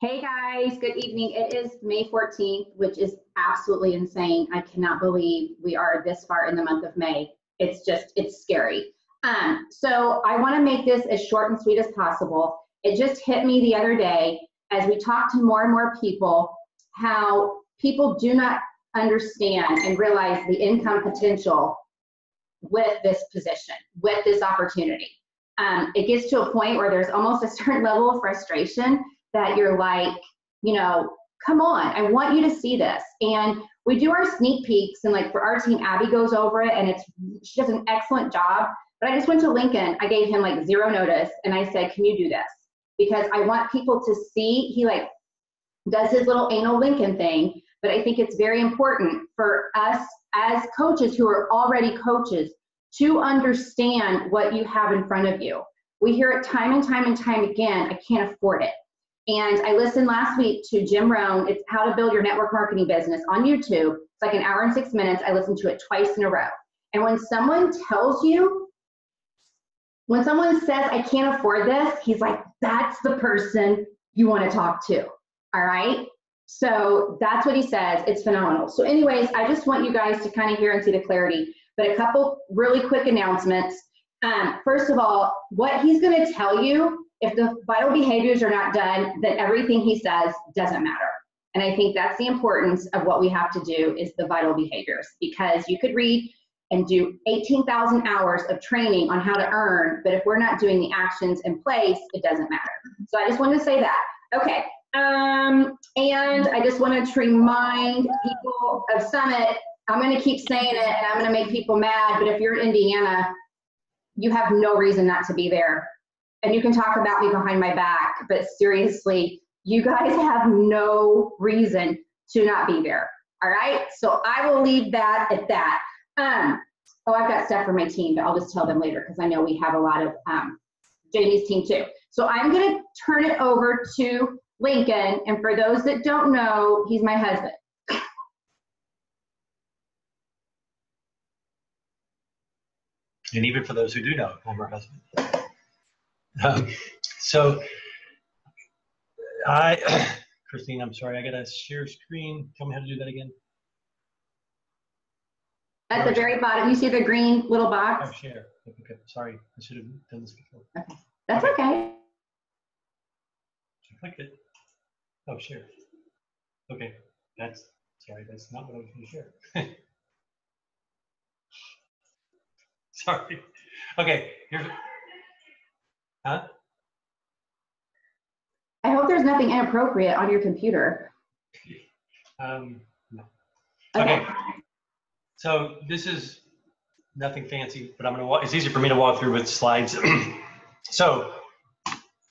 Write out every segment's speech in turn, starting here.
Hey guys, good evening. It is May 14th, which is absolutely insane. I cannot believe we are this far in the month of May. It's just, it's scary. Um, so I want to make this as short and sweet as possible. It just hit me the other day as we talk to more and more people how people do not understand and realize the income potential with this position, with this opportunity. Um, it gets to a point where there's almost a certain level of frustration that you're like, you know, come on, I want you to see this. And we do our sneak peeks, and like for our team, Abby goes over it, and it's she does an excellent job. But I just went to Lincoln, I gave him like zero notice, and I said, can you do this? Because I want people to see. He like does his little anal Lincoln thing, but I think it's very important for us as coaches who are already coaches to understand what you have in front of you. We hear it time and time and time again I can't afford it. And I listened last week to Jim Rohn. It's How to Build Your Network Marketing Business on YouTube. It's like an hour and six minutes. I listened to it twice in a row. And when someone tells you, when someone says, I can't afford this, he's like, that's the person you want to talk to. All right. So that's what he says. It's phenomenal. So, anyways, I just want you guys to kind of hear and see the clarity. But a couple really quick announcements. Um, first of all, what he's going to tell you if the vital behaviors are not done, then everything he says doesn't matter. And I think that's the importance of what we have to do is the vital behaviors because you could read and do 18,000 hours of training on how to earn, but if we're not doing the actions in place, it doesn't matter. So I just wanted to say that. Okay. Um, and I just wanted to remind people of Summit, I'm going to keep saying it and I'm going to make people mad, but if you're in Indiana, you have no reason not to be there and you can talk about me behind my back, but seriously, you guys have no reason to not be there. All right. So I will leave that at that. Um, oh, I've got stuff for my team, but I'll just tell them later because I know we have a lot of um, Jamie's team too. So I'm going to turn it over to Lincoln. And for those that don't know, he's my husband. And even for those who do know, her husband. Um, so I, Kristine, I'm sorry, I got to share screen. Tell me how to do that again. At the very bottom, you see the green little box? Oh, share. Okay, sorry, I should have done this before. Okay. That's okay. Click it. Oh, share. Okay, that's, sorry, that's not what I was going to share. sorry. Okay, here's, Huh? I hope there's nothing inappropriate on your computer. Um, no. Okay. okay. So this is nothing fancy, but I'm gonna walk, it's easy for me to walk through with slides. so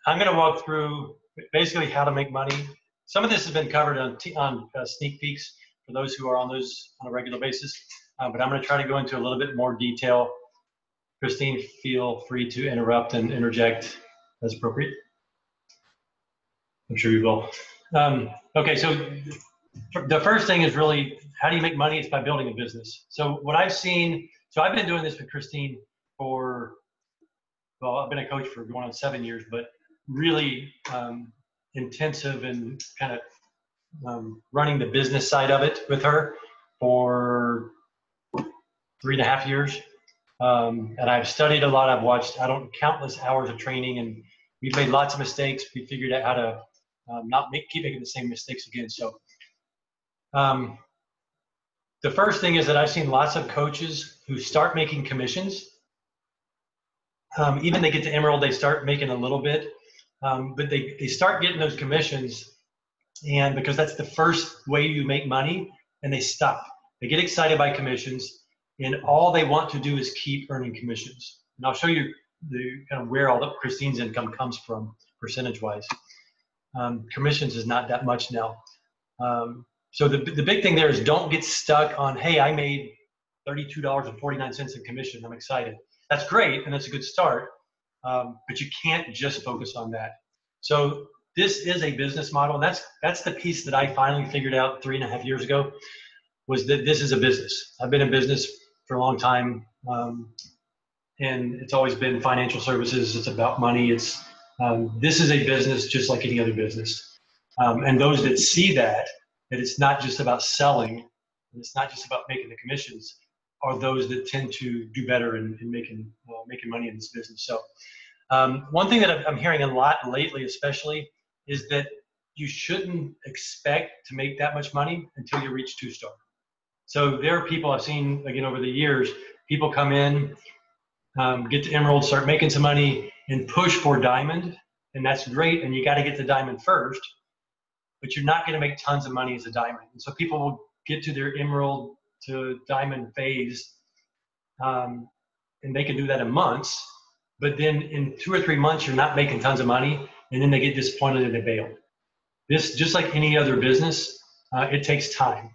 I'm gonna walk through basically how to make money. Some of this has been covered on, on uh, sneak peeks for those who are on those on a regular basis, uh, but I'm gonna try to go into a little bit more detail Kristine, feel free to interrupt and interject as appropriate. I'm sure you will. Um, okay, so the first thing is really how do you make money? It's by building a business. So what I've seen, so I've been doing this with Kristine for, well, I've been a coach for going on seven years, but really um, intensive and kind of um, running the business side of it with her for three and a half years. Um, and I've studied a lot. I've watched, I don't countless hours of training, and we've made lots of mistakes. We figured out how to um, not make, keep making the same mistakes again. So, um, the first thing is that I've seen lots of coaches who start making commissions. Um, even they get to Emerald, they start making a little bit, um, but they, they start getting those commissions, and because that's the first way you make money, and they stop. They get excited by commissions and all they want to do is keep earning commissions. And I'll show you the kind of where all the Kristine's income comes from percentage wise. Um, commissions is not that much now. Um, so the, the big thing there is don't get stuck on, hey, I made $32.49 in commission. I'm excited. That's great and that's a good start, um, but you can't just focus on that. So this is a business model, and that's that's the piece that I finally figured out three and a half years ago was that this is a business. I've been in business for a long time. Um, and it's always been financial services. It's about money. It's um, this is a business just like any other business. Um, and those that see that, that it's not just about selling, and it's not just about making the commissions, are those that tend to do better in, in making uh, making money in this business. So, um, one thing that I'm hearing a lot lately, especially, is that you shouldn't expect to make that much money until you reach two star. So there are people I've seen again over the years. People come in, um, get to emerald, start making some money, and push for diamond, and that's great. And you got to get the diamond first, but you're not going to make tons of money as a diamond. And so people will get to their emerald to diamond phase, um, and they can do that in months. But then in two or three months, you're not making tons of money, and then they get disappointed and they bail. This, just like any other business, uh, it takes time.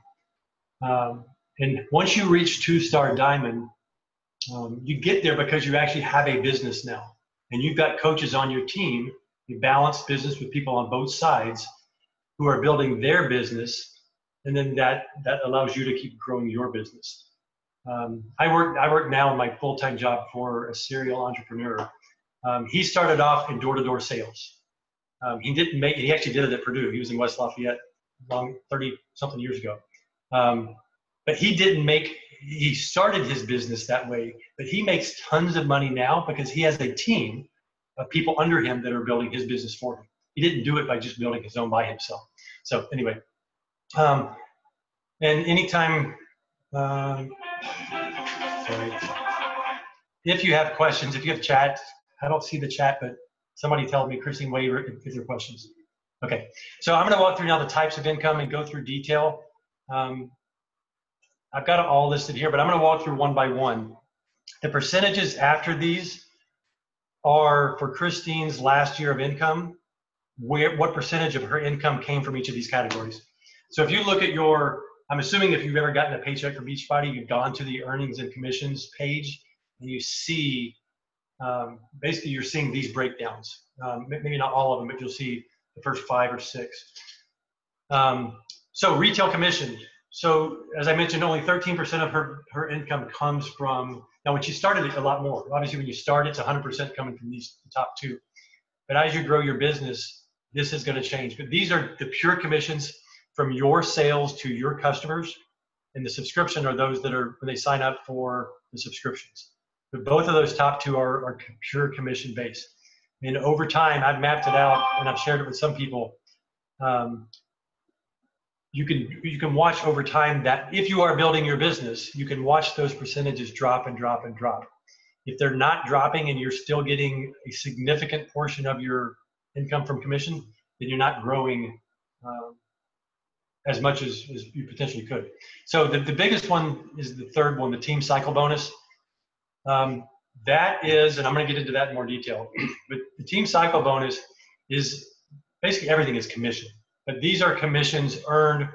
Um, and once you reach two star diamond, um, you get there because you actually have a business now. And you've got coaches on your team, you balance business with people on both sides who are building their business. And then that, that allows you to keep growing your business. Um, I work I work now in my full time job for a serial entrepreneur. Um, he started off in door to door sales. Um, he didn't make. He actually did it at Purdue. He was in West Lafayette long 30 something years ago. Um, but he didn't make, he started his business that way, but he makes tons of money now because he has a team of people under him that are building his business for him. He didn't do it by just building his own by himself. So anyway, um, and anytime, um, sorry, if you have questions, if you have chat, I don't see the chat, but Somebody tell me, Kristine Waver, if there are questions. Okay, so I'm going to walk through now the types of income and go through detail. Um, I've got it all listed here, but I'm going to walk through one by one. The percentages after these are for Kristine's last year of income, where what percentage of her income came from each of these categories. So if you look at your, I'm assuming if you've ever gotten a paycheck from Beachbody, you've gone to the earnings and commissions page and you see um, basically you're seeing these breakdowns. Um, maybe not all of them, but you'll see the first five or six. Um, so retail commission. So as I mentioned, only 13% of her, her income comes from, now when she started it, a lot more. Obviously when you start, it's 100% coming from these top two. But as you grow your business, this is gonna change. But these are the pure commissions from your sales to your customers. And the subscription are those that are when they sign up for the subscriptions. But both of those top two are, are pure commission based. And over time, I've mapped it out and I've shared it with some people. Um, you can you can watch over time that if you are building your business, you can watch those percentages drop and drop and drop. If they're not dropping and you're still getting a significant portion of your income from commission, then you're not growing um, as much as, as you potentially could. So the, the biggest one is the third one, the team cycle bonus. Um, that is, and I'm going to get into that in more detail, but the team cycle bonus is basically everything is commission. But these are commissions earned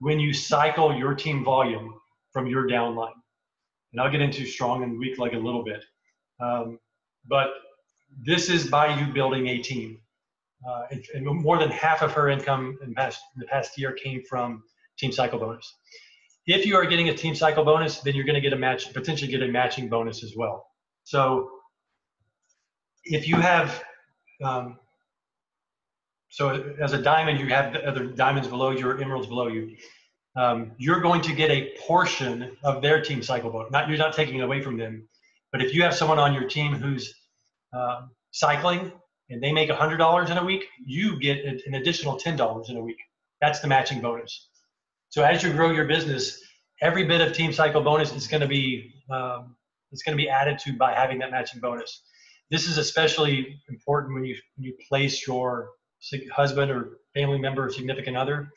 when you cycle your team volume from your downline. And I'll get into strong and weak leg a little bit. Um, but this is by you building a team. Uh, and, and, more than half of her income in, past, in the past year came from team cycle bonus. If you are getting a team cycle bonus, then you're going to get a match, potentially get a matching bonus as well. So if you have, um, so as a diamond, you have the other diamonds below you or emeralds below you. Um, you're going to get a portion of their team cycle bonus. Not you're not taking it away from them, but if you have someone on your team who's uh, cycling and they make $100 in a week, you get an additional $10 in a week. That's the matching bonus. So as you grow your business, every bit of team cycle bonus is going to be um, it's going to be added to by having that matching bonus. This is especially important when you when you place your husband or family member or significant other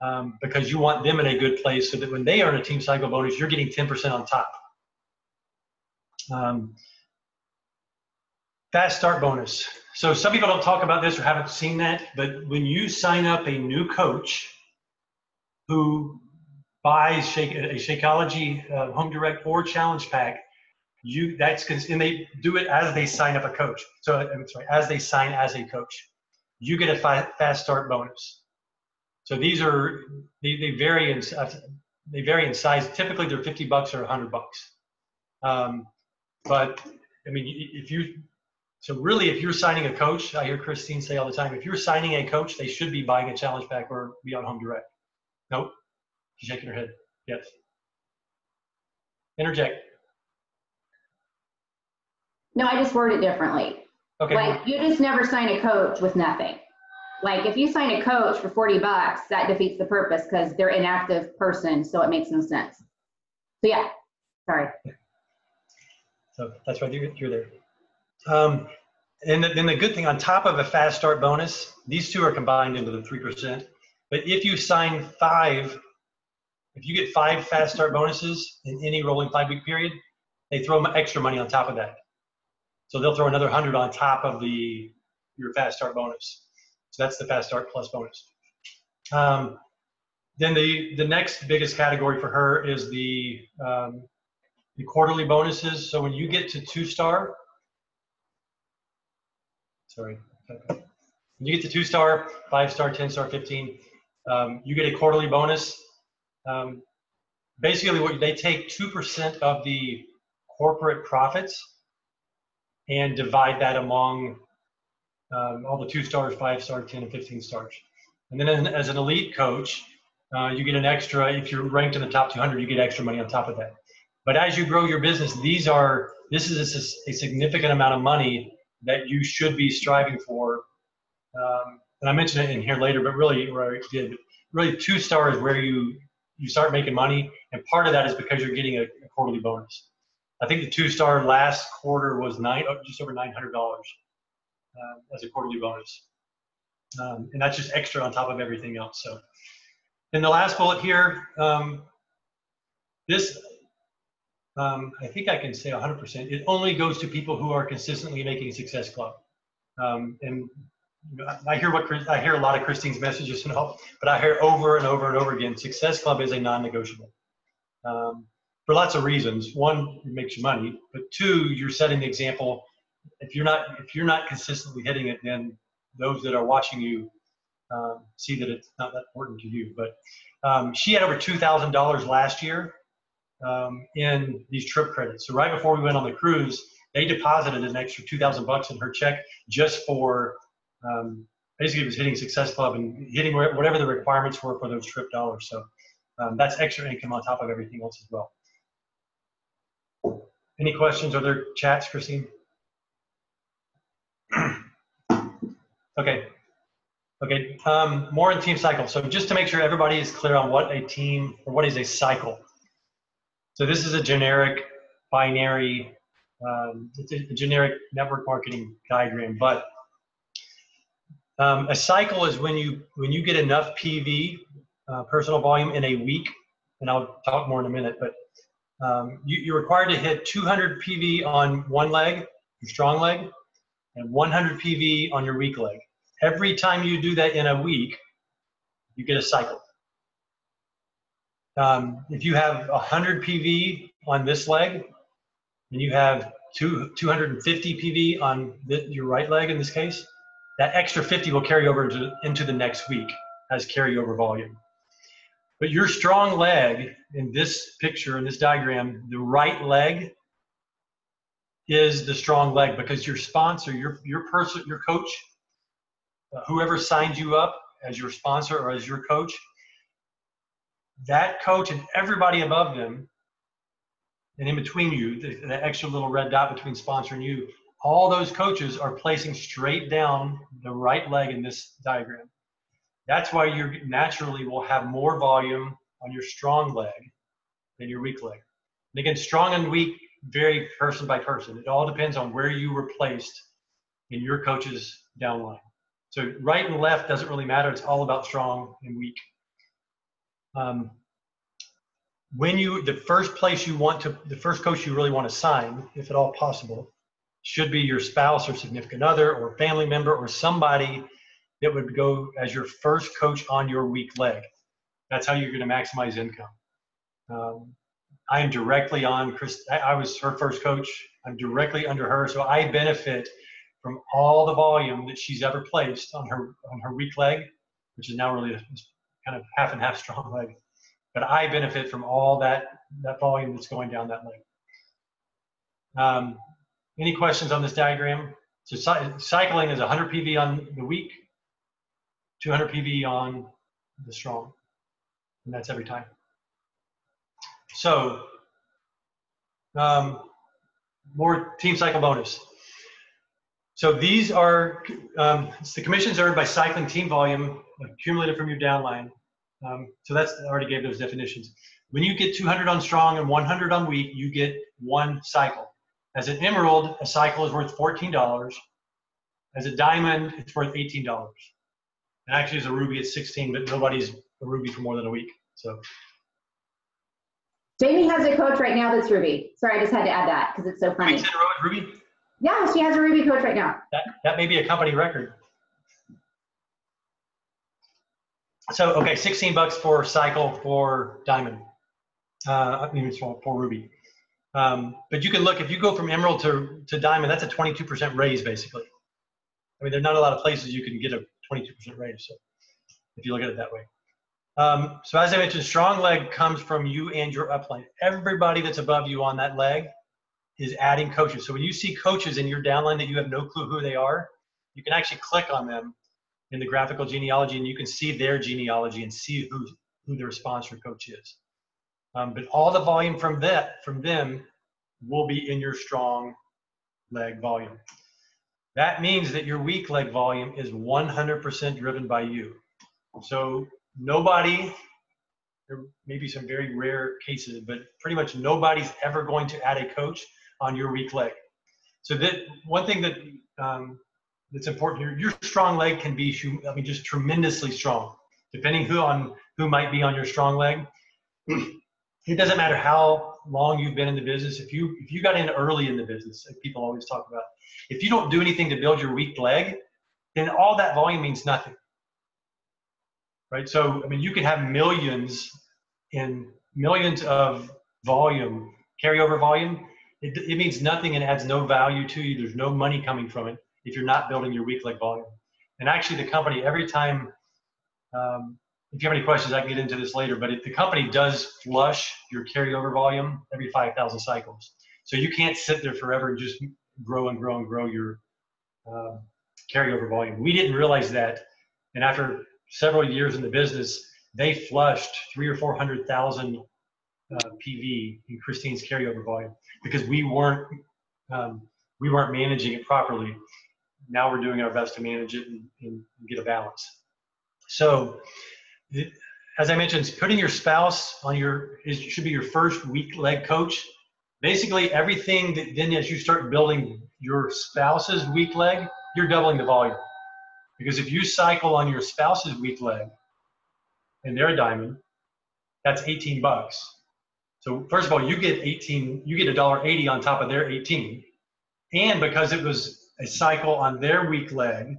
um, because you want them in a good place so that when they earn a team cycle bonus, you're getting 10% on top. Um, fast start bonus. So some people don't talk about this or haven't seen that, but when you sign up a new coach, who buys Shake, a Shakeology uh, Home Direct or Challenge Pack, you that's and they do it as they sign up a coach. So I'm sorry, as they sign as a coach, you get a fast start bonus. So these are they, they vary in they vary in size. Typically, they're 50 bucks or 100 bucks. Um, but I mean, if you So really, if you're signing a coach, I hear Kristine say all the time, if you're signing a coach, they should be buying a challenge pack or be on home direct. Nope. She's shaking her head. Yes. Interject. No, I just word it differently. Okay. Like you just never sign a coach with nothing. Like if you sign a coach for 40 bucks, that defeats the purpose because they're an inactive person, so it makes no sense. So yeah, sorry. So that's why you're, you're there. Um, and then the good thing on top of a fast start bonus, these two are combined into the 3%. But if you sign five, if you get five fast start bonuses in any rolling five week period, they throw extra money on top of that. So they'll throw another 100 on top of the your fast start bonus. So that's the fast start plus bonus. Um, then the, the next biggest category for her is the, um, the quarterly bonuses. So when you get to two star, sorry, when you get to two star, five star, 10 star, 15, um, you get a quarterly bonus. Um, basically, what they take 2% of the corporate profits and divide that among um, all the two stars, five star, 10, and 15 stars. And then as an elite coach, uh, you get an extra, if you're ranked in the top 200, you get extra money on top of that. But as you grow your business, these are, this is a, a significant amount of money that you should be striving for. Um, and I mentioned it in here later, but really, where I did, really two stars where you, you start making money. And part of that is because you're getting a, a quarterly bonus. I think the two star last quarter was nine, oh, just over $900 uh, as a quarterly bonus. Um, and that's just extra on top of everything else. So then the last bullet here, um, this, um, I think I can say 100%, it only goes to people who are consistently making Success Club. Um, and I hear what I hear a lot of Kristine's messages and all, but I hear over and over and over again, Success Club is a non-negotiable. Um, for lots of reasons. One, it makes you money, but two, you're setting the example. If you're not if you're not consistently hitting it, then those that are watching you um, see that it's not that important to you. But um, she had over two thousand dollars last year um, in these trip credits. So right before we went on the cruise, they deposited an extra two thousand bucks in her check just for um, basically it was hitting Success Club and hitting whatever the requirements were for those trip dollars. So um, that's extra income on top of everything else as well. Any questions? or there chats, Kristine? okay. Okay. Um, more in team cycle. So just to make sure everybody is clear on what a team or what is a cycle. So this is a generic binary, um, it's a, generic network marketing diagram, but um, a cycle is when you when you get enough PV, uh, personal volume in a week, and I'll talk more in a minute, but um, you, are required to hit 200 PV on one leg, your strong leg, and 100 PV on your weak leg. Every time you do that in a week, you get a cycle. Um, if you have 100 PV on this leg, and you have two, 250 PV on the, your right leg in this case, that extra 50 will carry over into, into the next week as carryover volume. But your strong leg in this picture, in this diagram, the right leg is the strong leg because your sponsor, your, your person, your coach, uh, whoever signed you up as your sponsor or as your coach, that coach and everybody above them and in between you, the, the extra little red dot between sponsor and you, all those coaches are placing straight down the right leg in this diagram. That's why you naturally will have more volume on your strong leg than your weak leg. And again, strong and weak vary person by person. It all depends on where you were placed in your coach's downline. So right and left doesn't really matter. It's all about strong and weak. Um, when you, the first place you want to, the first coach you really want to sign, if at all possible, should be your spouse or significant other or family member or somebody that would go as your first coach on your weak leg. That's how you're going to maximize income. Um, I am directly on Chris. I was her first coach. I'm directly under her, so I benefit from all the volume that she's ever placed on her on her weak leg, which is now really a, kind of half and half strong leg. But I benefit from all that that volume that's going down that leg. Um, any questions on this diagram? So cy- cycling is 100 PV on the weak, 200 PV on the strong, and that's every time. So um, more team cycle bonus. So these are um, the commissions earned by cycling team volume accumulated from your downline. Um, so that's I already gave those definitions. When you get 200 on strong and 100 on weak, you get one cycle. As an emerald, a cycle is worth $14. As a diamond, it's worth $18. And actually, as a ruby, it's 16, but nobody's a ruby for more than a week. So Jamie has a coach right now that's Ruby. Sorry, I just had to add that because it's so funny. weeks in a row ruby, Yeah, she has a Ruby coach right now. that, that may be a company record. So, okay, 16 bucks for cycle for diamond. Uh, I mean, it's for, for ruby. Um, but you can look, if you go from emerald to, to diamond, that's a 22% raise basically. I mean, there's not a lot of places you can get a 22% raise. So if you look at it that way. Um, so as I mentioned, strong leg comes from you and your upline. Everybody that's above you on that leg is adding coaches. So when you see coaches in your downline that you have no clue who they are, you can actually click on them in the graphical genealogy and you can see their genealogy and see who, who their sponsor coach is. Um, but all the volume from that from them will be in your strong leg volume. That means that your weak leg volume is 100% driven by you. So nobody, there may be some very rare cases, but pretty much nobody's ever going to add a coach on your weak leg. So that one thing that um, that's important here, your strong leg can be, I mean, just tremendously strong, depending who on who might be on your strong leg. It doesn't matter how long you've been in the business. If you if you got in early in the business, like people always talk about, if you don't do anything to build your weak leg, then all that volume means nothing. Right? So I mean, you can have millions in millions of volume, carryover volume. It, it means nothing and adds no value to you. There's no money coming from it if you're not building your weak leg volume. And actually, the company every time. Um, if you have any questions, I can get into this later, but if the company does flush your carryover volume every 5,000 cycles. So you can't sit there forever and just grow and grow and grow your uh, carryover volume. We didn't realize that. And after several years in the business, they flushed three or 400,000 uh, PV in Kristine's carryover volume because we weren't, um, we weren't managing it properly. Now we're doing our best to manage it and, and get a balance. So as I mentioned, putting your spouse on your is, should be your first weak leg coach. Basically, everything that then as you start building your spouse's weak leg, you're doubling the volume. Because if you cycle on your spouse's weak leg and they're a diamond, that's 18 bucks. So first of all, you get 18, you get a dollar 80 on top of their 18. And because it was a cycle on their weak leg,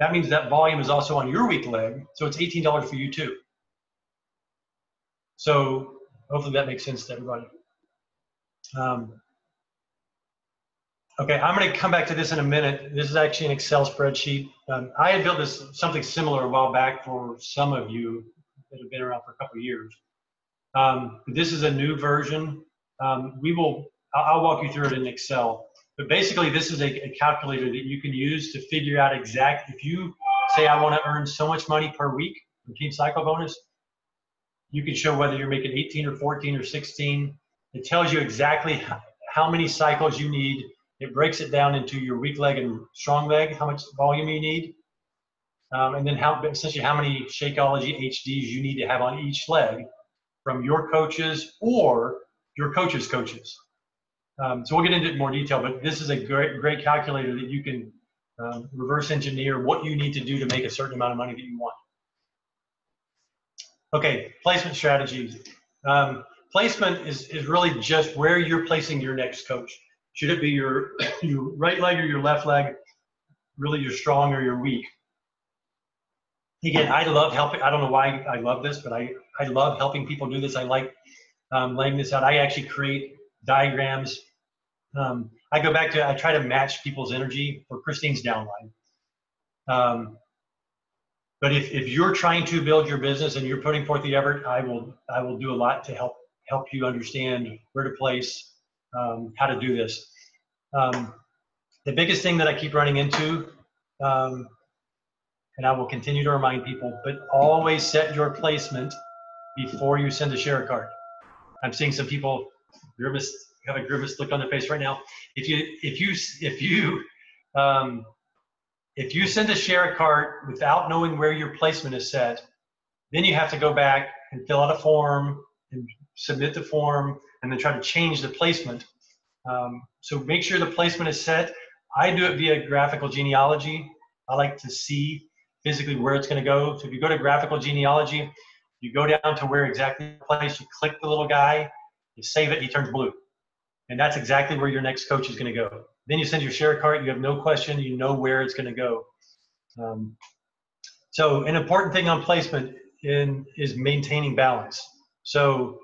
that means that volume is also on your weak leg, so it's $18 for you too. So hopefully that makes sense to everybody. Um, okay, I'm going to come back to this in a minute. This is actually an Excel spreadsheet. Um, I had built this something similar a while back for some of you that have been around for a couple years. Um, this is a new version. Um, we will. I'll, I'll walk you through it in Excel. But basically, this is a, a, calculator that you can use to figure out exact, if you say, I want to earn so much money per week from Team Cycle Bonus, you can show whether you're making 18 or 14 or 16. It tells you exactly how, many cycles you need. It breaks it down into your weak leg and strong leg, how much volume you need. Um, and then how essentially how many Shakeology HDs you need to have on each leg from your coaches or your coaches' coaches. Um, so we'll get into it in more detail, but this is a great, great calculator that you can um, reverse engineer what you need to do to make a certain amount of money that you want. Okay, placement strategies. Um, placement is, is really just where you're placing your next coach. Should it be your, your right leg or your left leg? Really your strong or your weak? Again, I love helping. I don't know why I love this, but I, I love helping people do this. I like um, laying this out. I actually create diagrams um, I go back to I try to match people's energy for Kristine's downline. Um, but if, if you're trying to build your business and you're putting forth the effort, I will I will do a lot to help help you understand where to place, um, how to do this. Um, the biggest thing that I keep running into, um, and I will continue to remind people, but always set your placement before you send a share card. I'm seeing some people grimace, have a grimace look on their face right now. If you, if you, if you, um, if you send a share a card without knowing where your placement is set, then you have to go back and fill out a form and submit the form and then try to change the placement. Um, so make sure the placement is set. I do it via graphical genealogy. I like to see physically where it's going to go. So if you go to graphical genealogy, you go down to where exactly the place, you click the little guy, you save it, he turns blue. And that's exactly where your next coach is going to go. Then you send your share card, you have no question, you know where it's going to go. Um, so an important thing on placement in, is maintaining balance. So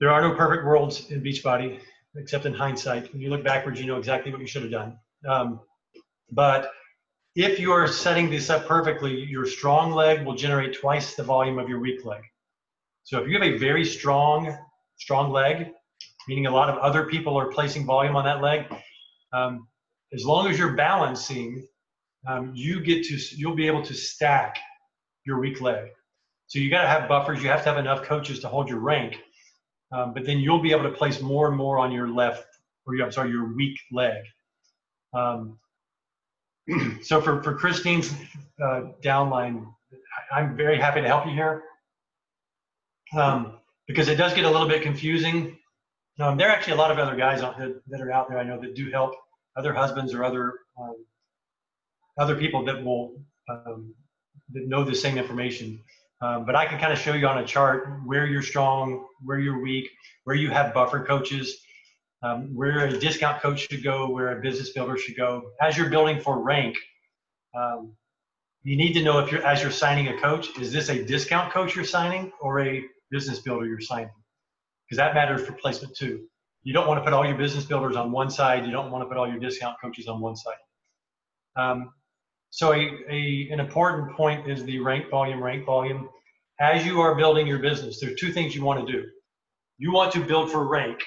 there are no perfect worlds in Beachbody, except in hindsight. When you look backwards, you know exactly what you should have done. Um, but if you are setting this up perfectly, your strong leg will generate twice the volume of your weak leg. So if you have a very strong, strong leg, meaning a lot of other people are placing volume on that leg, um, as long as you're balancing, um, you get to you'll be able to stack your weak leg. So you got to have buffers. You have to have enough coaches to hold your rank, um, but then you'll be able to place more and more on your left, or your, I'm sorry, your weak leg. Um, so for, for Kristine's uh, downline, I'm very happy to help you here um, because it does get a little bit confusing. Um, there are actually a lot of other guys out there that are out there I know that do help other husbands or other um, other people that will um, that know the same information. Um, but I can kind of show you on a chart where you're strong, where you're weak, where you have buffer coaches, um, where a discount coach should go, where a business builder should go. As you're building for rank, um, you need to know if you're as you're signing a coach, is this a discount coach you're signing or a business builder you're signing? Because that matters for placement too. You don't want to put all your business builders on one side. You don't want to put all your discount coaches on one side. Um, so a, a, an important point is the rank volume, rank volume. As you are building your business, there are two things you want to do. You want to build for rank,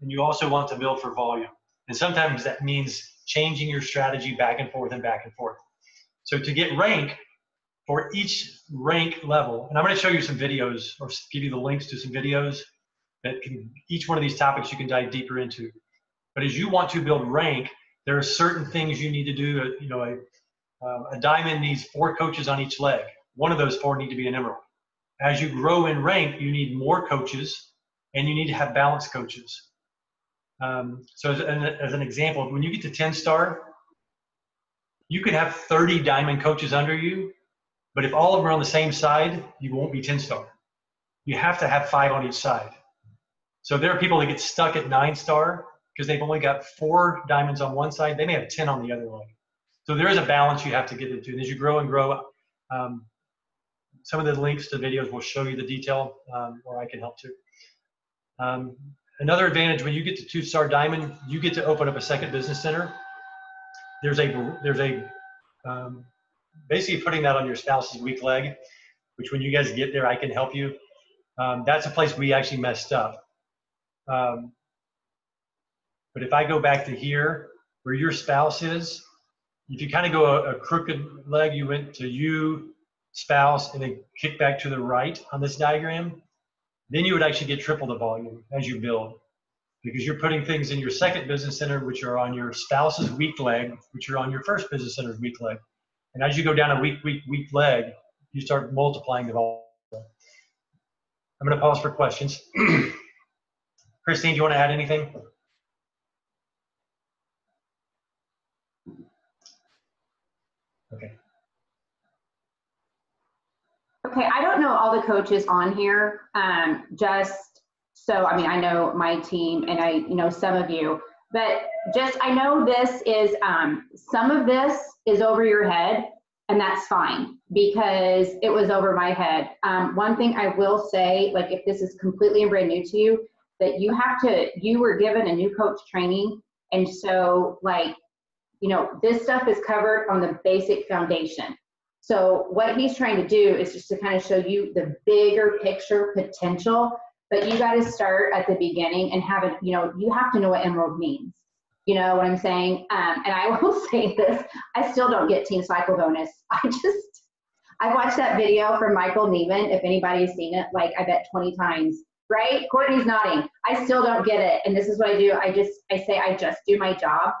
and you also want to build for volume. And sometimes that means changing your strategy back and forth and back and forth. So to get rank for each rank level, and I'm going to show you some videos or give you the links to some videos that can, each one of these topics you can dive deeper into. But as you want to build rank, there are certain things you need to do. You know, a, um, a diamond needs four coaches on each leg. One of those four need to be an emerald. As you grow in rank, you need more coaches and you need to have balanced coaches. Um, so as an, as an example, when you get to 10 star, you could have 30 diamond coaches under you, but if all of them are on the same side, you won't be 10 star. You have to have five on each side. So there are people that get stuck at nine star because they've only got four diamonds on one side. They may have 10 on the other leg. So there is a balance you have to get into. And as you grow and grow, um, some of the links to videos will show you the detail, um, or I can help too. Um, another advantage when you get to two star diamond, you get to open up a second business center. There's a there's a um, basically putting that on your spouse's weak leg, which when you guys get there, I can help you. Um, that's a place we actually messed up. Um, but if I go back to here, where your spouse is, if you kind of go a, a, crooked leg, you went to you, spouse, and then kick back to the right on this diagram, then you would actually get triple the volume as you build because you're putting things in your second business center, which are on your spouse's weak leg, which are on your first business center's weak leg. And as you go down a weak, weak, weak leg, you start multiplying the volume. I'm going to pause for questions. Kristine, do you want to add anything? Okay. Okay, I don't know all the coaches on here. Um, just so I mean, I know my team and I you know some of you, but just I know this is um, some of this is over your head, and that's fine because it was over my head. Um, one thing I will say, like if this is completely and brand new to you, that you have to you were given a new coach training, and so like you know, this stuff is covered on the basic foundation. So what he's trying to do is just to kind of show you the bigger picture potential, but you got to start at the beginning and have it, you know, you have to know what emerald means. You know what I'm saying? Um, and I will say this: I still don't get team cycle bonus. I just I watched that video from Michael Neiman. If anybody's seen it, like I bet 20 times. Right? Courtney's nodding. I still don't get it. And this is what I do. I just I say I just do my job.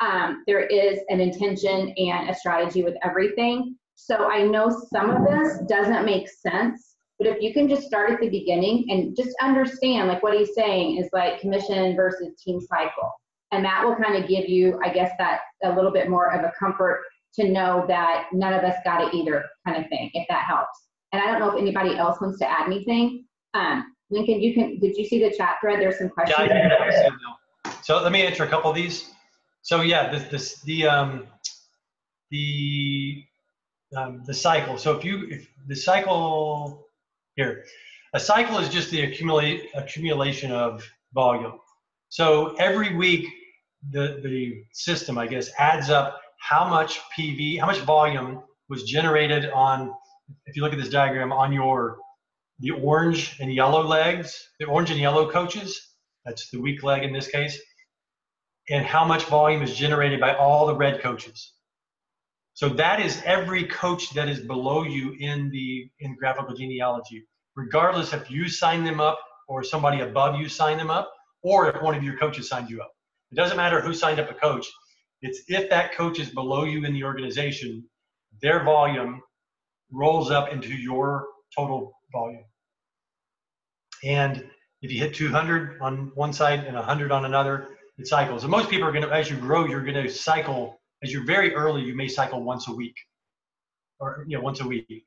Um, there is an intention and a strategy with everything. So I know some of this doesn't make sense, but if you can just start at the beginning and just understand, like what he's saying is like commission versus team cycle. And that will kind of give you, I guess, that a little bit more of a comfort to know that none of us got it either kind of thing, if that helps. And I don't know if anybody else wants to add anything. Um, Lincoln, you can, did you see the chat thread? There's some questions. Yeah, I did. So let me answer a couple of these. So yeah, this, this the um, the um, the cycle. So if you if the cycle here, a cycle is just the accumulate accumulation of volume. So every week, the the system, I guess, adds up how much PV, how much volume was generated on. If you look at this diagram on your the orange and yellow legs, the orange and yellow coaches, that's the weak leg in this case, and how much volume is generated by all the red coaches. So that is every coach that is below you in the in graphical genealogy, regardless if you sign them up or somebody above you signed them up, or if one of your coaches signed you up. It doesn't matter who signed up a coach. It's if that coach is below you in the organization, their volume rolls up into your total volume. And if you hit 200 on one side and 100 on another, it cycles. And most people are going to, as you grow, you're going to cycle. As you're very early, you may cycle once a week, or you know, once a week.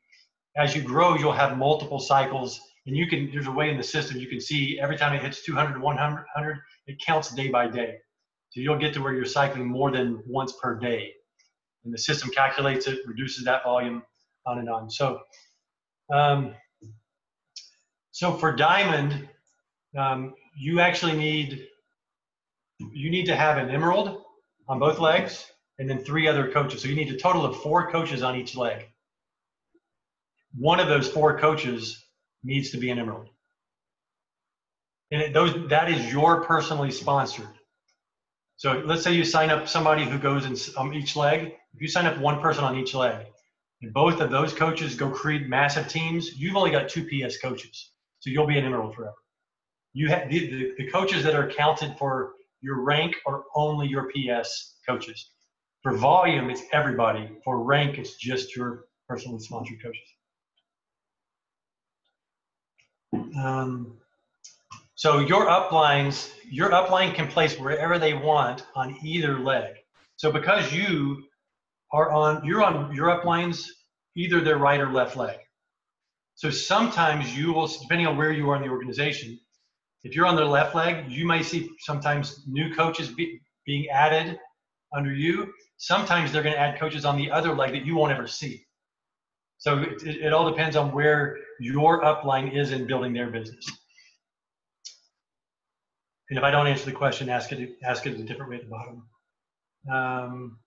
As you grow, you'll have multiple cycles, and you can. There's a way in the system you can see every time it hits 200, 100, it counts day by day. So you'll get to where you're cycling more than once per day, and the system calculates it, reduces that volume, on and on. So, um, so for diamond, um, you actually need you need to have an emerald on both legs and then three other coaches. So you need a total of four coaches on each leg. One of those four coaches needs to be an emerald. And it, those that is your personally sponsored. So let's say you sign up somebody who goes in on each leg. If you sign up one person on each leg, and both of those coaches go create massive teams, you've only got two PS coaches. So you'll be an emerald forever. You have the, the, the coaches that are counted for your rank are only your PS coaches. For volume, it's everybody. For rank, it's just your personally sponsored coaches. Um, so your uplines, your upline can place wherever they want on either leg. So because you are on, you're on your uplines, either their right or left leg. So sometimes you will, depending on where you are in the organization, if you're on the left leg, you may see sometimes new coaches be, being added under you. Sometimes they're going to add coaches on the other leg that you won't ever see. So it, it, it all depends on where your upline is in building their business. And if I don't answer the question, ask it ask it a different way at the bottom. Um,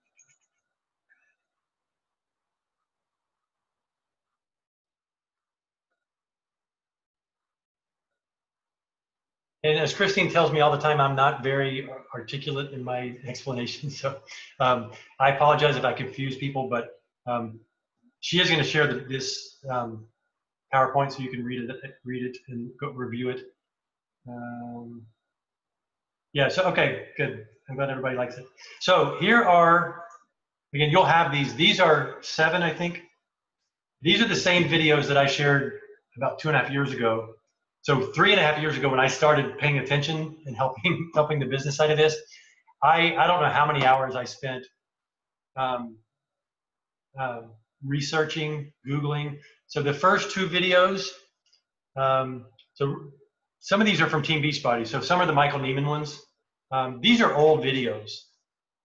And as Kristine tells me all the time, I'm not very articulate in my explanation. So um, I apologize if I confuse people, but um, she is going to share the, this um, PowerPoint so you can read it, read it and go review it. Um, yeah, so, okay, good. I'm glad everybody likes it. So here are, again, you'll have these. These are seven, I think. These are the same videos that I shared about two and a half years ago so three and a half years ago, when I started paying attention and helping helping the business side of this, I I don't know how many hours I spent um, uh, researching, googling. So the first two videos, um, so some of these are from Team Beachbody. So some are the Michael Neiman ones. Um, these are old videos,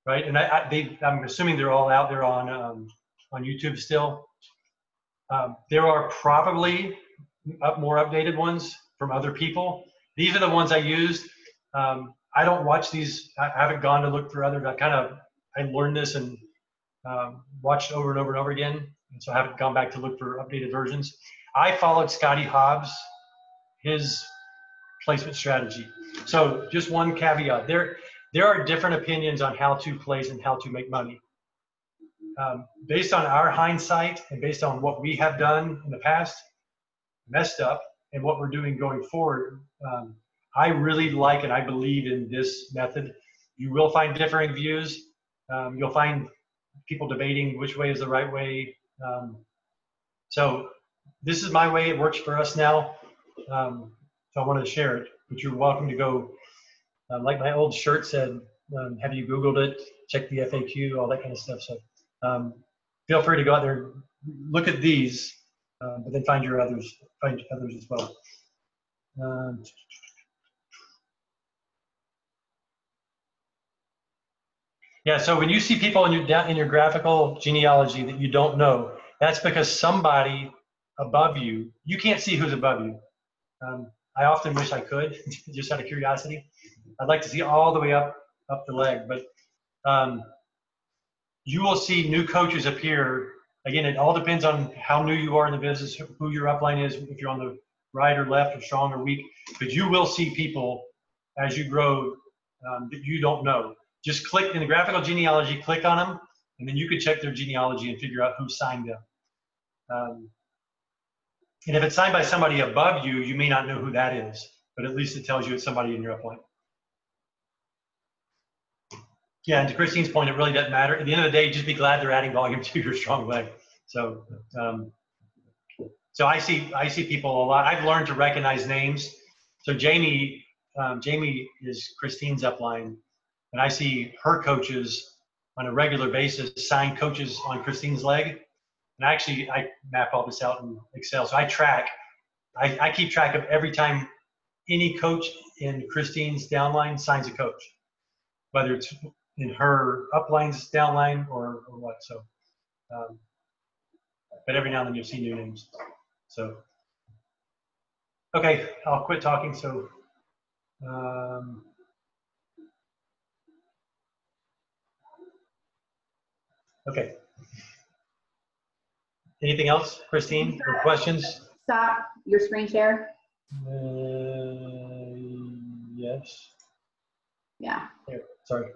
right? And I, I they, I'm assuming they're all out there on um, on YouTube still. Um, there are probably up, more updated ones from other people. These are the ones I used. Um, I don't watch these. I haven't gone to look for others. I kind of I learned this and um, watched over and over and over again, and so I haven't gone back to look for updated versions. I followed Scotty Hobbs, his placement strategy. So just one caveat: there, there are different opinions on how to place and how to make money. Um, based on our hindsight and based on what we have done in the past, messed up, and what we're doing going forward, um, I really like and I believe in this method. You will find differing views. Um, you'll find people debating which way is the right way. Um, so this is my way. It works for us now. Um, so I wanted to share it. But you're welcome to go. Uh, like my old shirt said, um, have you Googled it? Check the FAQ, all that kind of stuff. So um, feel free to go out there, look at these, uh, but then find your others, find others as well. Um, yeah, so when you see people in your in your graphical genealogy that you don't know, that's because somebody above you, you can't see who's above you. Um, I often wish I could, just out of curiosity. I'd like to see all the way up up the leg, but um, you will see new coaches appear. Again, it all depends on how new you are in the business, who your upline is, if you're on the right or left or strong or weak. But you will see people as you grow um, that you don't know. Just click in the graphical genealogy, click on them, and then you can check their genealogy and figure out who signed them. Um, and if it's signed by somebody above you, you may not know who that is, but at least it tells you it's somebody in your upline. Yeah, and to Kristine's point, it really doesn't matter. At the end of the day, just be glad they're adding volume to your strong leg. So, um, so I see I see people a lot. I've learned to recognize names. So Jamie, um, Jamie is Kristine's upline, and I see her coaches on a regular basis sign coaches on Kristine's leg. And actually, I map all this out in Excel. So I track, I, I keep track of every time any coach in Kristine's downline signs a coach, whether it's in her uplines downline or, or what. So, um, but every now and then you'll see new names. So, okay, I'll quit talking. So, um, okay. Anything else, Kristine, or questions? Stop your screen share. Uh, yes. Yeah. Here, sorry.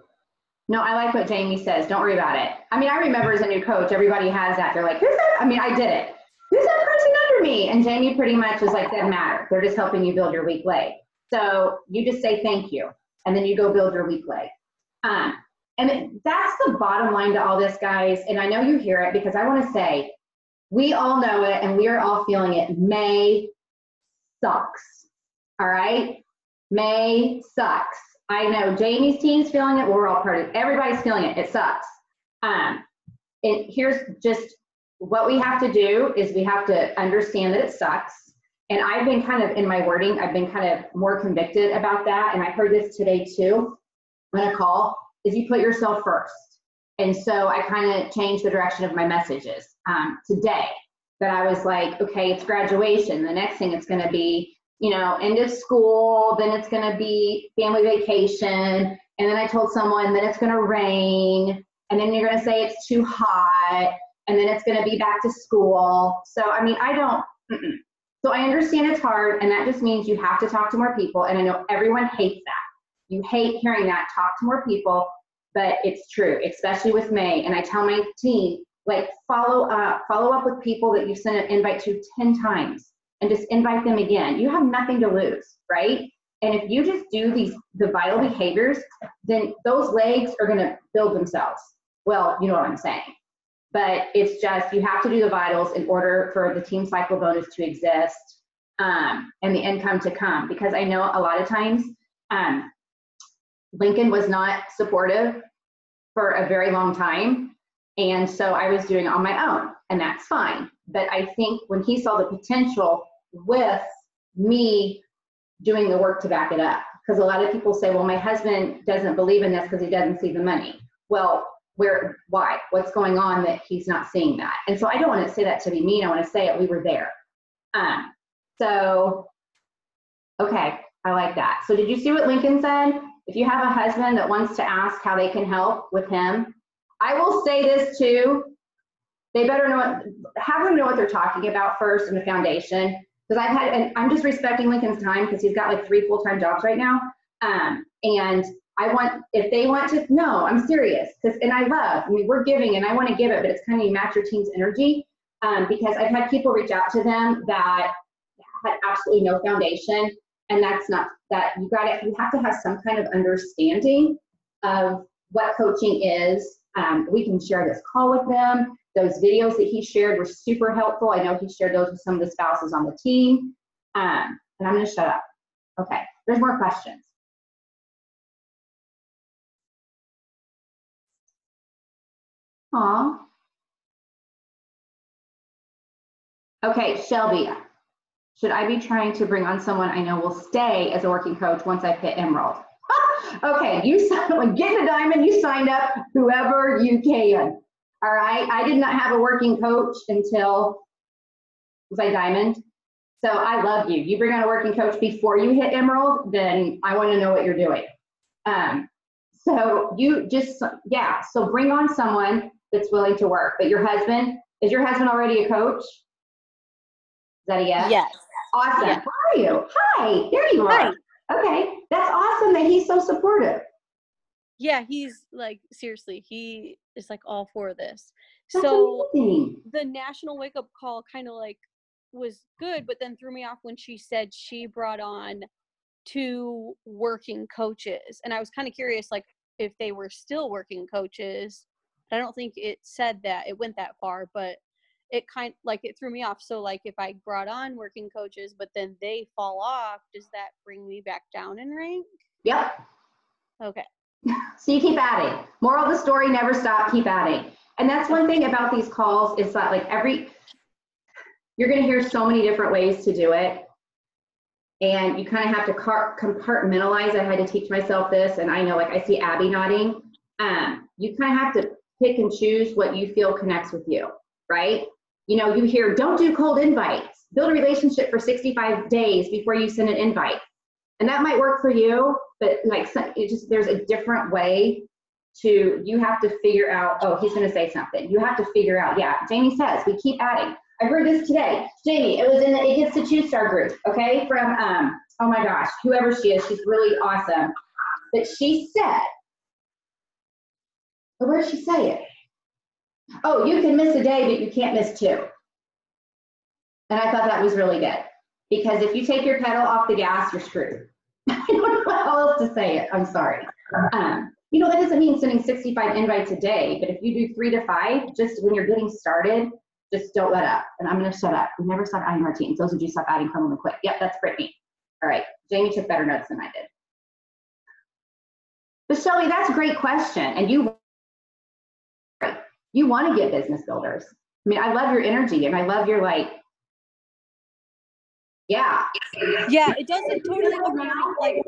No, I like what Jamie says. Don't worry about it. I mean, I remember as a new coach, everybody has that. They're like, who's that? I mean, I did it. Who's that person under me? And Jamie pretty much is like, doesn't matter. They're just helping you build your weak leg. So you just say thank you, and then you go build your weak leg. Um, and that's the bottom line to all this, guys. And I know you hear it because I want to say, we all know it and we are all feeling it. May sucks. All right? May sucks. I know Jamie's team's feeling it. We're all part of it. Everybody's feeling it. It sucks. Um, and here's just what we have to do is we have to understand that it sucks. And I've been kind of in my wording, I've been kind of more convicted about that. And I heard this today too on a call is you put yourself first. And so I kind of changed the direction of my messages um, today. That I was like, okay, it's graduation. The next thing it's going to be you know, end of school, then it's going to be family vacation, and then I told someone that it's going to rain, and then you're going to say it's too hot, and then it's going to be back to school. So, I mean, I don't, mm-mm. so I understand it's hard, and that just means you have to talk to more people, and I know everyone hates that. You hate hearing that, talk to more people, but it's true, especially with May. And I tell my team, like, follow up, follow up with people that you've sent an invite to 10 times and just invite them again. You have nothing to lose, right? And if you just do these the vital behaviors, then those legs are going to build themselves. Well, you know what I'm saying. But it's just you have to do the vitals in order for the team cycle bonus to exist um, and the income to come. Because I know a lot of times um, Lincoln was not supportive for a very long time. And so I was doing on my own, and that's fine. But I think when he saw the potential with me doing the work to back it up. Because a lot of people say, well, my husband doesn't believe in this because he doesn't see the money. Well, where, why? What's going on that he's not seeing that? And so I don't want to say that to be mean. I want to say it. We were there. Um, so, okay, I like that. So, did you see what Lincoln said? If you have a husband that wants to ask how they can help with him, I will say this too. They better know, have them know what they're talking about first in the foundation because I've had, and I'm just respecting Lincoln's time because he's got like three full time jobs right now. Um, and I want, if they want to, no, I'm serious. Cause, and I love, I mean, we're giving and I want to give it, but it's kind of you match your team's energy. Um, because I've had people reach out to them that had absolutely no foundation. And that's not that you got it. You have to have some kind of understanding of what coaching is. Um, we can share this call with them. Those videos that he shared were super helpful. I know he shared those with some of the spouses on the team. Um, and I'm going to shut up. Okay, there's more questions. Aw. Okay, Shelby, should I be trying to bring on someone I know will stay as a working coach once I've hit Emerald? okay, you when get the diamond, you signed up whoever you can. All right, I did not have a working coach until was I diamond? So I love you. You bring on a working coach before you hit Emerald, then I want to know what you're doing. Um, so you just yeah. So bring on someone that's willing to work. But your husband is your husband already a coach? Is that a yes? Yes. Awesome. How are you? Hi. There you are. Hi. Okay. That's awesome that he's so supportive. Yeah, he's like seriously, he is like all for this. That's so amazing. the national wake up call kind of like was good, but then threw me off when she said she brought on two working coaches. And I was kind of curious like if they were still working coaches. I don't think it said that it went that far, but it kind like it threw me off. So like if I brought on working coaches, but then they fall off, does that bring me back down in rank? Yep. Okay. So you keep adding. Moral of the story: never stop. Keep adding. And that's one thing about these calls is that like every you're going to hear so many different ways to do it. And you kind of have to compartmentalize. I had to teach myself this, and I know, like, I see Abby nodding. Um, you kind of have to pick and choose what you feel connects with you, right? You know, you hear, don't do cold invites, build a relationship for 65 days before you send an invite. And that might work for you, but like it just there's a different way to you have to figure out, oh, he's gonna say something. You have to figure out, yeah, Jamie says we keep adding. I heard this today. Jamie, it was in the It Gets to Two Star group, okay, from um, oh my gosh, whoever she is, she's really awesome. But she said, where did she say it? oh, you can miss a day, but you can't miss two. And I thought that was really good because if you take your pedal off the gas, you're screwed. I don't know how else to say it. I'm sorry. Um, you know, that doesn't mean sending 65 invites a day, but if you do three to five, just when you're getting started, just don't let up. And I'm going to shut up. We never stop adding our teams. Those of you stop adding criminal quick. Yep, that's Brittany. All right. Jamie took better notes than I did. But Shelby, that's a great question. And you you want to get business builders. I mean, I love your energy and I love your like, yeah. Yeah, it doesn't totally like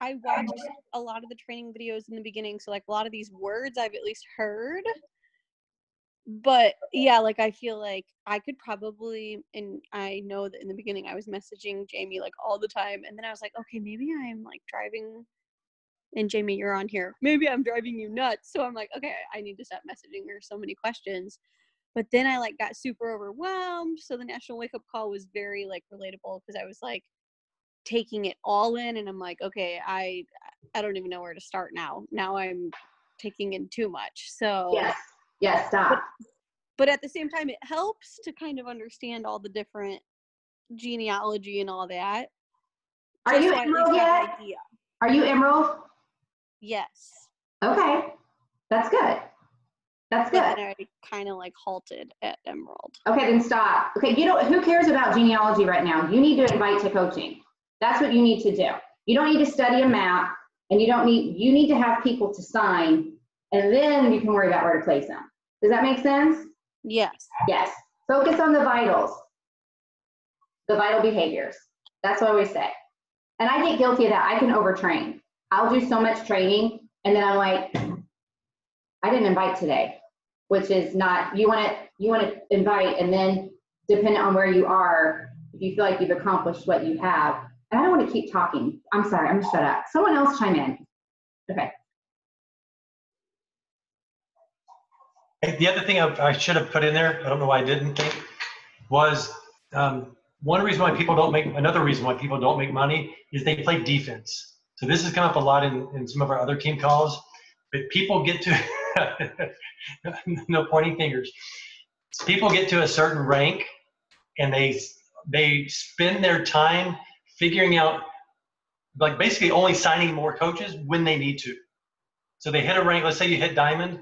I watched a lot of the training videos in the beginning, so like a lot of these words I've at least heard. But yeah, like I feel like I could probably and I know that in the beginning I was messaging Jamie like all the time and then I was like, okay, maybe I'm like driving and Jamie, you're on here. Maybe I'm driving you nuts. So I'm like, okay, I need to stop messaging her so many questions. But then I like got super overwhelmed. So the national wake up call was very like relatable because I was like taking it all in and I'm like, okay, I I don't even know where to start now. Now I'm taking in too much. So Yes. Yes, stop. But, but at the same time it helps to kind of understand all the different genealogy and all that. Are you Emerald yet? Are you Emerald? Yes. Okay. That's good. That's good. And I kind of like halted at Emerald. Okay, then stop. Okay, you know who cares about genealogy right now? You need to invite to coaching. That's what you need to do. You don't need to study a map, and you don't need you need to have people to sign, and then you can worry about where to place them. Does that make sense? Yes. Yes. Focus on the vitals, the vital behaviors. That's what we say. And I get guilty of that. I can overtrain. I'll do so much training and then I'm like, I didn't invite today, which is not, you want to, you want to invite and then depending on where you are, if you feel like you've accomplished what you have, and I don't want to keep talking. I'm sorry, I'm gonna shut up. Someone else chime in. Okay. The other thing I, I should have put in there, I don't know why I didn't think, was um, one reason why people don't make, another reason why people don't make money is they play defense. So this has come up a lot in, in some of our other team calls, but people get to, no pointing fingers. People get to a certain rank and they, they spend their time figuring out, like basically only signing more coaches when they need to. So they hit a rank, let's say you hit diamond,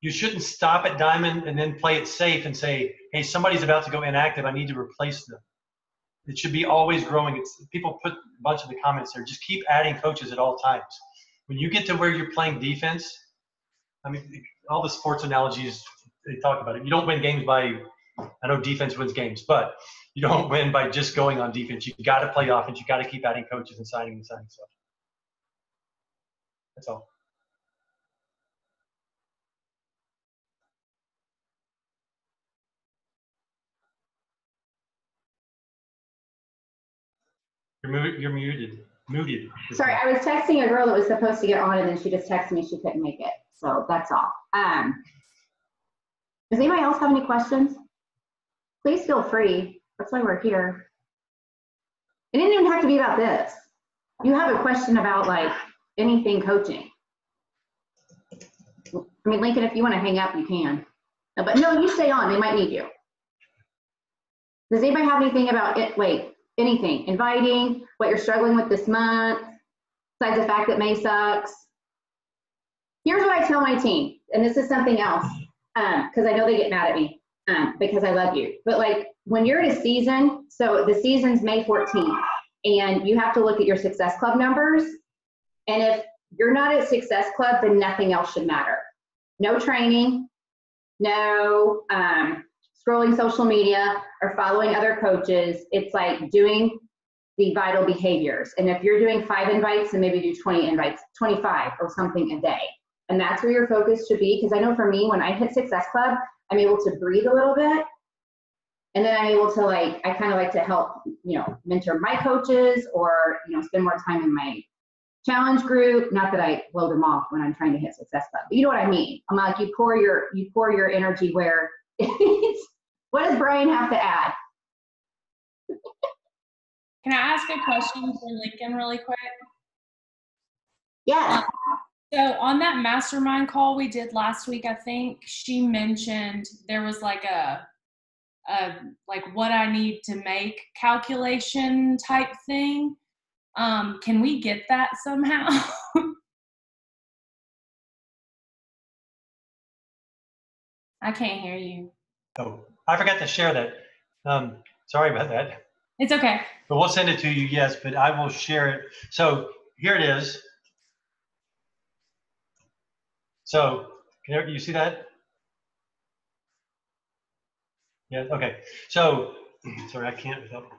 you shouldn't stop at diamond and then play it safe and say, hey, somebody's about to go inactive, I need to replace them. It should be always growing. It's people put a bunch of the comments there. Just keep adding coaches at all times. When you get to where you're playing defense, I mean, all the sports analogies they talk about it. You don't win games by, I know defense wins games, but you don't win by just going on defense. You got to play offense. You got to keep adding coaches and signing and signing stuff. That's all. You're, mu- you're muted. Muted. Sorry, I was texting a girl that was supposed to get on and then she just texted me she couldn't make it. So that's all. Um, does anybody else have any questions? Please feel free. That's why we're here. It didn't even have to be about this. You have a question about like anything coaching. I mean, Lincoln, if you want to hang up, you can. But no, you stay on. They might need you. Does anybody have anything about it? Wait, anything, inviting, what you're struggling with this month, besides the fact that May sucks. Here's what I tell my team, and this is something else, because I know they get mad at me um, because I love you. But like when you're in a season, so the season's May 14th, and you have to look at your Success Club numbers. And if you're not at Success Club, then nothing else should matter. No training, no um, scrolling social media or following other coaches. It's like doing the vital behaviors. And if you're doing five invites, then maybe do 20 invites, 25 or something a day. And that's where your focus should be. Because I know for me, when I hit Success Club, I'm able to breathe a little bit. And then I'm able to like, I kind of like to help, you know, mentor my coaches or, you know, spend more time in my challenge group. Not that I blow them off when I'm trying to hit Success Club, but you know what I mean. I'm like, you pour your, you pour your energy where it's, what does Brian have to add? Can I ask a question for Lincoln really quick? Yeah. Um, So on that mastermind call we did last week, I think she mentioned there was like a, a like what I need to make calculation type thing. Um, can we get that somehow? I can't hear you. Oh, I forgot to share that. Um, sorry about that. It's okay. But we'll send it to you, yes, but I will share it. So here it is. So can you, see that? Yeah, okay. So, sorry, I can't without my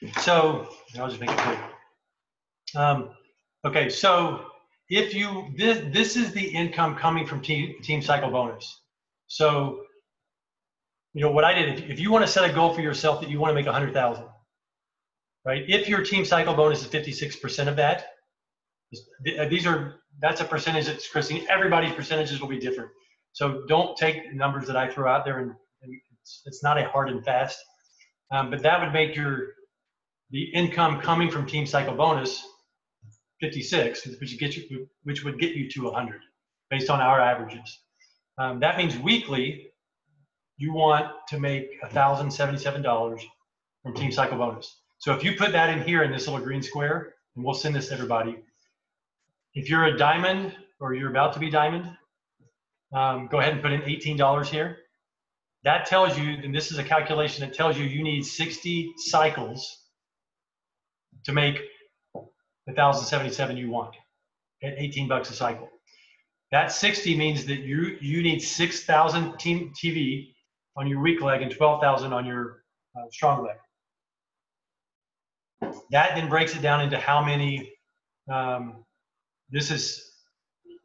glasses. So I'll just make it quick. Um, okay, so if you, this, this is the income coming from team, team cycle bonus. So, you know, what I did, if, if you want to set a goal for yourself that you want to make a hundred thousand, right? If your team cycle bonus is 56% of that, these are, that's a percentage that's Kristine, everybody's percentages will be different. So don't take numbers that I throw out there and, and it's, it's not a hard and fast. Um, but that would make your, the income coming from team cycle bonus 56, which get you, which would get you to 100 based on our averages. Um, that means weekly, you want to make $1,077 from team cycle bonus. So if you put that in here in this little green square, and we'll send this to everybody. If you're a diamond or you're about to be diamond, um, go ahead and put in $18 here. That tells you, and this is a calculation that tells you you need 60 cycles to make the 1,077 you want at 18 bucks a cycle. That 60 means that you you need 6,000 team TV on your weak leg and 12,000 on your uh, strong leg. That then breaks it down into how many. Um, this is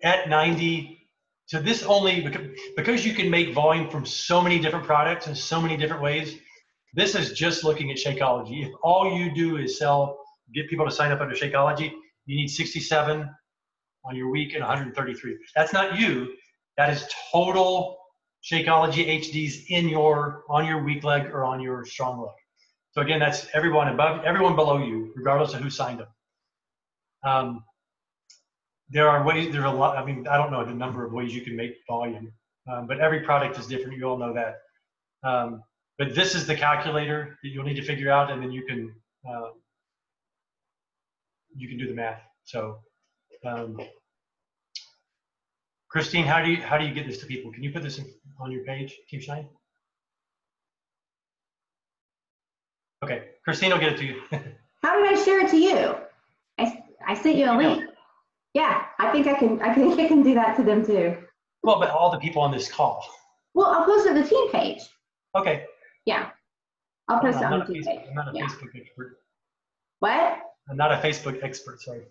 at 90. So this only because, you can make volume from so many different products in so many different ways. This is just looking at Shakeology. If all you do is sell, get people to sign up under Shakeology, you need 67 on your weak and 133. That's not you. That is total Shakeology HDs in your on your weak leg or on your strong leg. So again, that's everyone above, everyone below you, regardless of who signed up. Um, there are ways, there are a lot, I mean, I don't know the number of ways you can make volume, um, but every product is different. You all know that. Um, but this is the calculator that you'll need to figure out, and then you can um, you can do the math. So, um, Kristine, how do you how do you get this to people? Can you put this in, on your page, Team Shine? Okay, Kristine will get it to you. How did I share it to you? I, I sent you a link. Yeah, I think I can, I think I can do that to them too. well, but all the people on this call. Well, I'll post it to the team page. Okay. Yeah. I'll post it I'm on the team Facebook, page. I'm not a Yeah. Facebook expert. What? I'm not a Facebook expert. Sorry.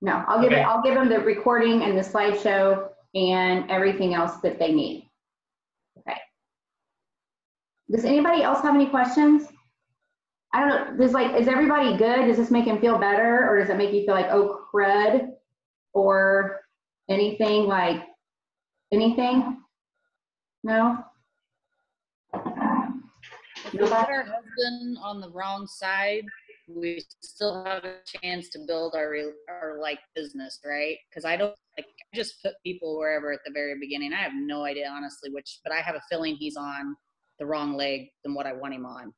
No, I'll give it, I'll give them the recording and the slideshow and everything else that they need. Okay. Does anybody else have any questions? I don't know, does like, is everybody good? Does this make them feel better? Or does it make you feel like, oh crud? Or anything like, anything? No? If we our husband on the wrong side, we still have a chance to build our our like business, right? Because I don't like I just put people wherever at the very beginning. I have no idea honestly which, but I have a feeling he's on the wrong leg than what I want him on.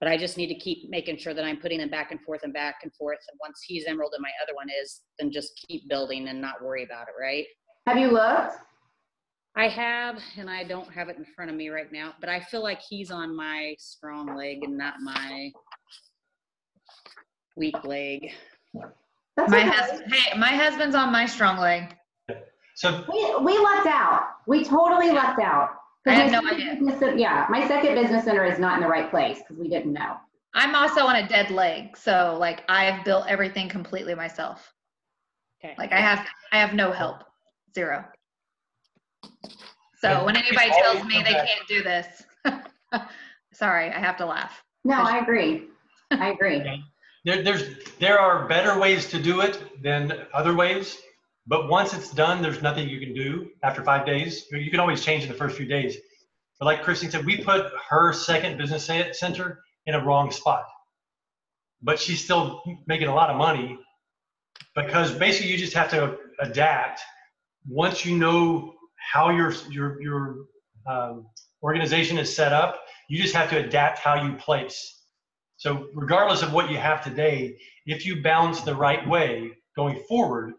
But I just need to keep making sure that I'm putting them back and forth and back and forth. And once he's emerald and my other one is, then just keep building and not worry about it, right? Have you looked? I have, and I don't have it in front of me right now, but I feel like he's on my strong leg and not my weak leg. That's My okay. husband, hey, my husband's on my strong leg. So We, we lucked out. We totally lucked out. 'Cause I had my no idea. business Yeah, my second business center is not in the right place because we didn't know. I'm also on a dead leg, so like I've built everything completely myself. Okay. Like I have, I have no help, zero. So when anybody tells me they can't do this, sorry, I have to laugh. No, I agree. I agree. there, there's there are better ways to do it than other ways. But once it's done, there's nothing you can do after five days. You can always change in the first few days. But like Kristine said, we put her second business center in a wrong spot. But she's still making a lot of money because basically you just have to adapt. Once you know how your your your um, organization is set up, you just have to adapt how you place. So regardless of what you have today, if you balance the right way going forward,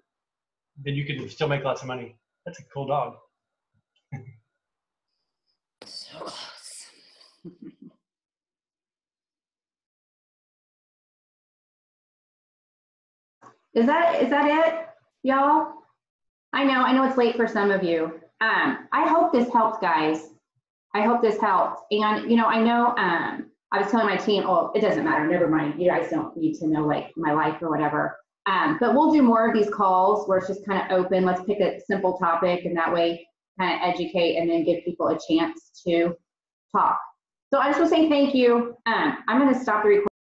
then you can still make lots of money. That's a cool dog. So close. Is that, is that it, y'all? I know, I know it's late for some of you. Um, I hope this helped, guys. I hope this helped. And, you know, I know, um, I was telling my team, oh, it doesn't matter, never mind. You guys don't need to know like my life or whatever. Um, but we'll do more of these calls where it's just kind of open. Let's pick a simple topic and that way kind of educate and then give people a chance to talk. So I just want to say thank you. Um, I'm going to stop the recording.